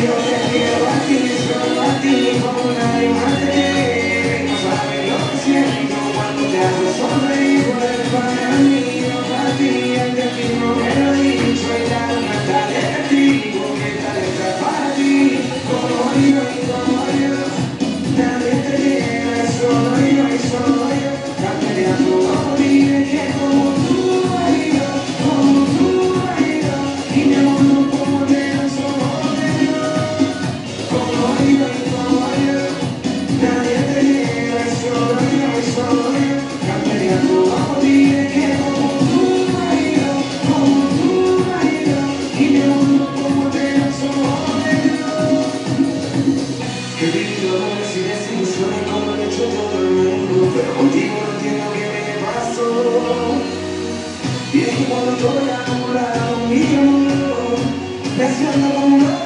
Deus é meu amigo. He vivido dolores y desilusiones como el hecho todo el mundo. Pero contigo no entiendo qué me pasó. Y es que cuando estoy a tu lado, mi amor Me siento como una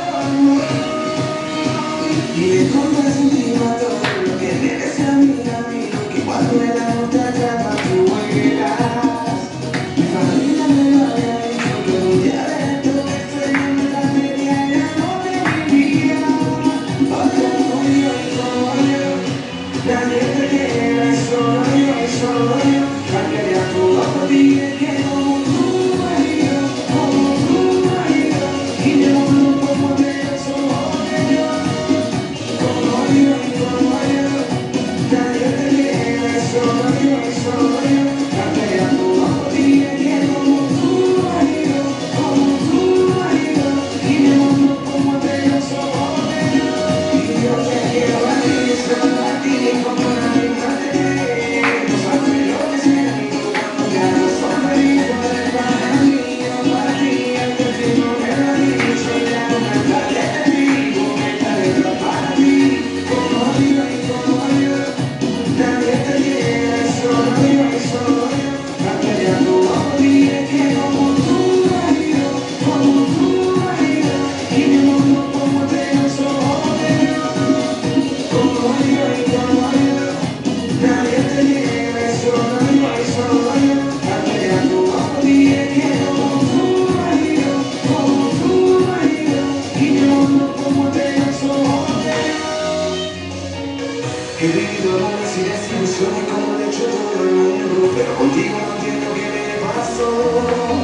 dolore si estinzione come le giorno del mondo però contigo non entiendo che me pasó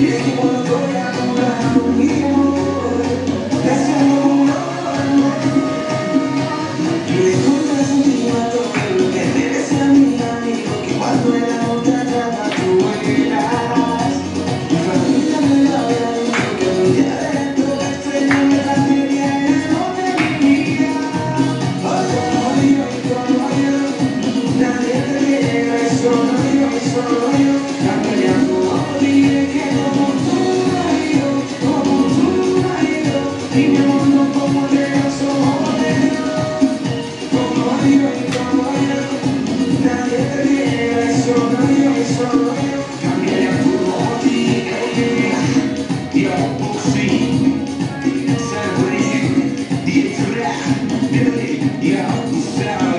y es que cuando era tu lado mismo Billy, yeah, Sarah.